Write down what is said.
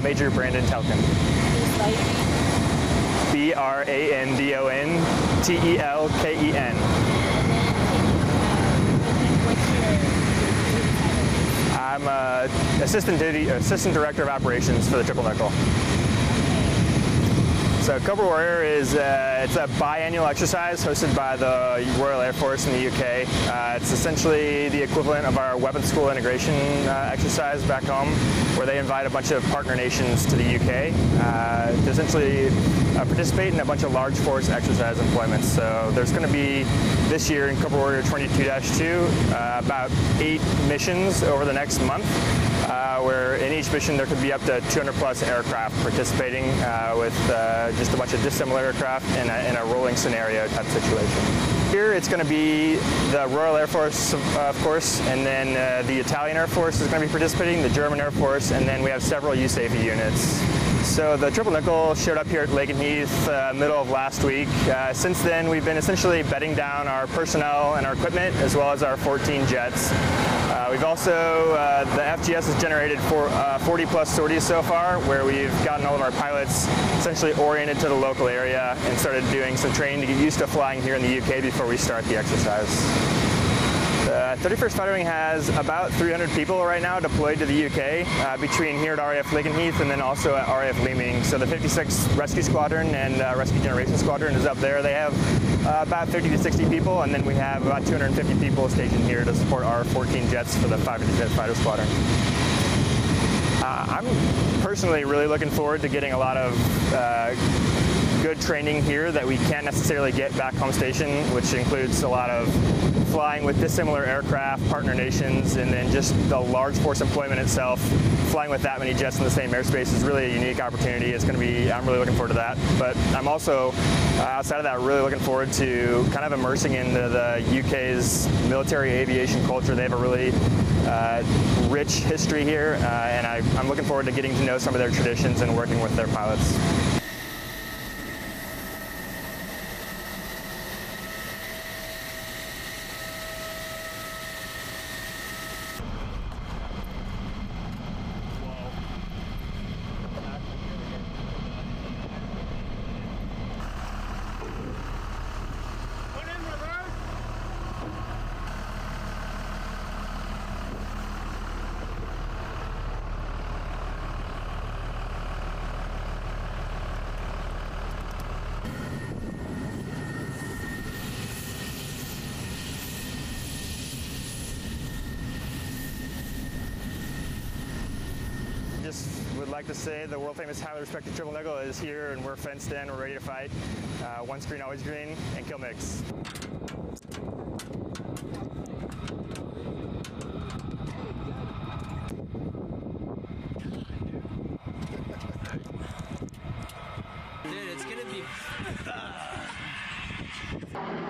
uh, Major Brandon Telken. B R A N D O N T E L K E N. I'm uh, assistant duty, assistant director of operations for the Triple Nickel. So Cobra Warrior is uh, it's a biannual exercise hosted by the Royal Air Force in the UK. Uh, it's essentially the equivalent of our weapons school integration uh, exercise back home, where they invite a bunch of partner nations to the UK uh, to essentially uh, participate in a bunch of large force exercise employments. So there's going to be this year in Cobra Warrior 22-2 uh, about eight missions over the next month where in each mission there could be up to 200 plus aircraft participating with uh, just a bunch of dissimilar aircraft in a, in a rolling scenario type situation. Here it's going to be the Royal Air Force, of course, and then uh, the Italian Air Force is going to be participating, the German Air Force, and then we have several USAFE units. So the Triple Nickel showed up here at Lakenheath uh, middle of last week. Uh, since then, we've been essentially bedding down our personnel and our equipment, as well as our 14 jets. Uh, we've also, uh, the FGS has generated uh, 40 plus sorties so far, where we've gotten all of our pilots essentially oriented to the local area and started doing some training to get used to flying here in the UK before we start the exercise. The 31st Fighter Wing has about 300 people right now deployed to the UK uh, between here at RAF Lakenheath and then also at RAF Leeming. So the 56th Rescue Squadron and uh, Rescue Generation Squadron is up there. They have uh, about 50 to 60 people and then we have about 250 people stationed here to support our 14 jets for the 555th Fighter Squadron. Uh, I'm personally really looking forward to getting a lot of uh, good training here that we can't necessarily get back home station, which includes a lot of flying with dissimilar aircraft, partner nations, and then just the large force employment itself. Flying with that many jets in the same airspace is really a unique opportunity. It's going to be, I'm really looking forward to that. But I'm also, uh, outside of that, really looking forward to kind of immersing into the UK's military aviation culture. They have a really uh, rich history here, uh, and I, I'm looking forward to getting to know some of their traditions and working with their pilots. just would like to say the world famous, highly respected Triple Nickel is here and we're fenced in, we're ready to fight. Uh, once green, always green, and kill mix. Dude, it's gonna be...